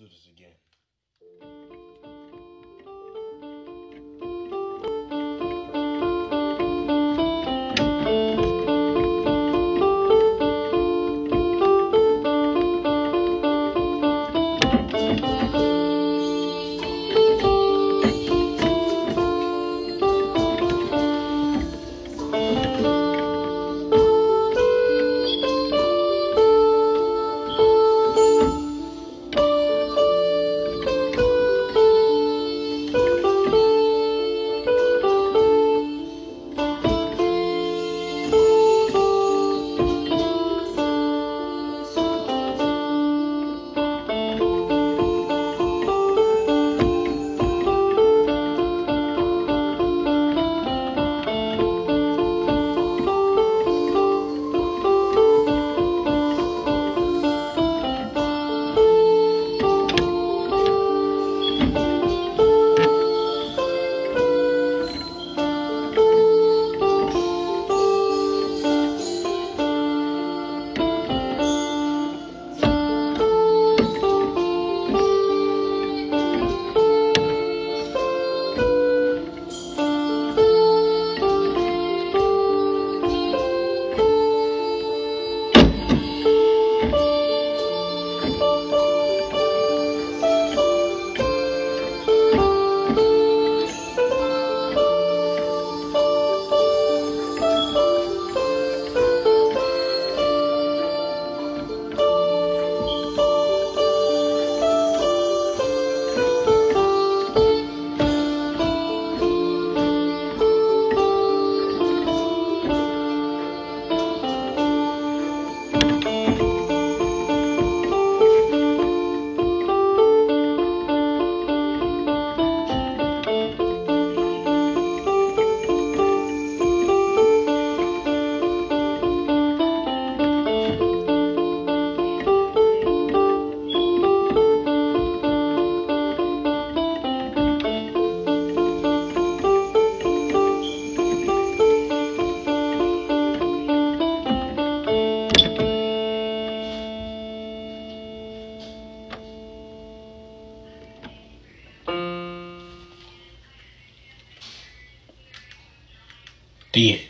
do this again. The